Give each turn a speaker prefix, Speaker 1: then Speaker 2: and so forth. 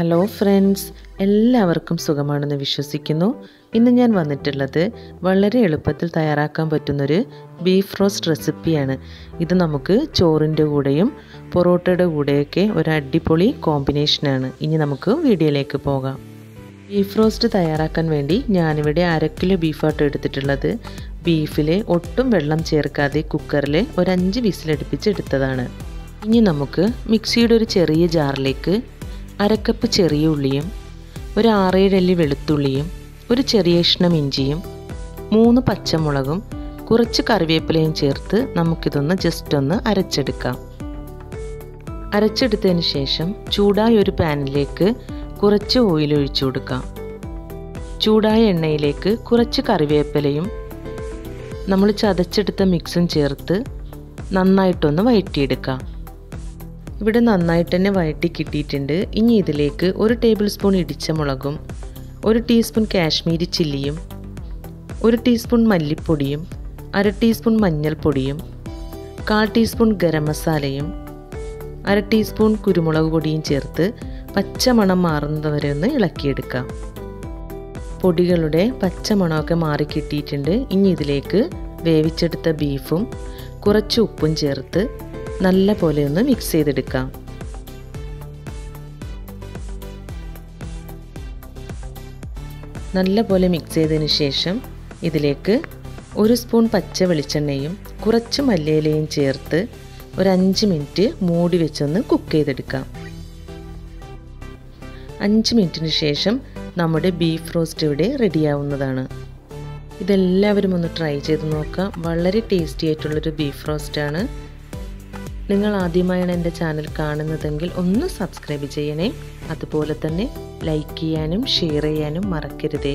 Speaker 1: Hello friends എല്ലാവർക്കും സുഖമാണെന്ന് വിശ്വസിക്കുന്നു. ഇന്ന് ഞാൻ വന്നിട്ടുള്ളത് വളരെ എളുപ്പത്തിൽ തയ്യാറാക്കാൻ പറ്റുന്നൊരു ബീഫ് റോസ്റ്റ് റെസിപ്പിയാണ് ഇത് നമുക്ക് ചോറിന്റെ കൂടെയും പൊറോട്ടയുടെ കൂടെയൊക്കെ ഒരു അടിപൊളി കോമ്പിനേഷനാണ് ഇനി നമുക്ക് വീഡിയോയിലേക്ക് പോകാം. ബീഫ് റോസ്റ്റ് തയ്യാറാക്കാൻ വേണ്ടി ഞാനിവിടെ അര കിലോ ബീഫായിട്ട് എടുത്തിട്ടുള്ളത്. ബീഫിൽ ഒട്ടും വെള്ളം ചേർക്കാതെ കുക്കറിൽ ഒരു അഞ്ച് വിസിലടുപ്പിച്ച് എടുത്തതാണ് ഇനി നമുക്ക് മിക്സിയുടെ ഒരു ചെറിയ ജാറിലേക്ക് അരക്കപ്പ് ചെറിയ ഉള്ളിയും ഒരു ആറേഴല്ലി വെളുത്തുള്ളിയും ഒരു ചെറിയ ഇഷ്ണം ഇഞ്ചിയും മൂന്ന് പച്ചമുളകും കുറച്ച് കറിവേപ്പിലയും ചേർത്ത് നമുക്കിതൊന്ന് ജസ്റ്റ് ഒന്ന് അരച്ചെടുക്കാം. അരച്ചെടുത്തതിന് ശേഷം ചൂടായ ഒരു പാനിലേക്ക് കുറച്ച് ഓയിൽ ഒഴിച്ചു കൊടുക്കാം. ചൂടായ എണ്ണയിലേക്ക് കുറച്ച് കറിവേപ്പിലയും നമ്മൾ ചതച്ചെടുത്ത മിക്സും ചേർത്ത് നന്നായിട്ടൊന്ന് വഴറ്റിയെടുക്കാം. ഇവിടെ നന്നായിട്ട് തന്നെ വഴറ്റി കിട്ടിയിട്ടുണ്ട്. ഇനി ഇതിലേക്ക് ഒരു ടേബിൾ സ്പൂൺ ഇടിച്ച മുളകും ഒരു ടീസ്പൂൺ കാശ്മീരി ചില്ലിയും ഒരു ടീസ്പൂൺ മല്ലിപ്പൊടിയും അര ടീസ്പൂൺ മഞ്ഞൾപ്പൊടിയും കാൽ ടീസ്പൂൺ ഗരം മസാലയും അര ടീസ്പൂൺ കുരുമുളക് പൊടിയും ചേർത്ത് പച്ചമണം മാറുന്നതുവരെ ഒന്ന് ഇളക്കിയെടുക്കാം. പൊടികളുടെ പച്ചമണമൊക്കെ മാറി കിട്ടിയിട്ടുണ്ട്. ഇനി ഇതിലേക്ക് വേവിച്ചെടുത്ത ബീഫും കുറച്ച് ഉപ്പും ചേർത്ത് നല്ല പോലെ ഒന്ന് മിക്സ് ചെയ്തെടുക്കാം. നല്ല പോലെ മിക്സ് ചെയ്തതിന് ശേഷം ഇതിലേക്ക് ഒരു സ്പൂൺ പച്ച വെളിച്ചെണ്ണയും കുറച്ച് മല്ലിയിലയും ചേർത്ത് ഒരു അഞ്ച് മിനിറ്റ് മൂടി വെച്ചൊന്ന് കുക്ക് ചെയ്തെടുക്കാം. അഞ്ച് മിനിറ്റിന് ശേഷം നമ്മുടെ ബീഫ് റോസ്റ്റ് ഇവിടെ റെഡിയാവുന്നതാണ് ഇതെല്ലാവരും ഒന്ന് ട്രൈ ചെയ്ത് നോക്കാം. വളരെ ടേസ്റ്റി ആയിട്ടുള്ളൊരു ബീഫ് റോസ്റ്റാണ് നിങ്ങൾ ആദ്യമായാണ് എന്റെ ചാനൽ കാണുന്നതെങ്കിൽ ഒന്ന് സബ്സ്ക്രൈബ് ചെയ്യണേ. അതുപോലെ തന്നെ ലൈക്ക് ചെയ്യാനും ഷെയർ ചെയ്യാനും മറക്കരുതേ.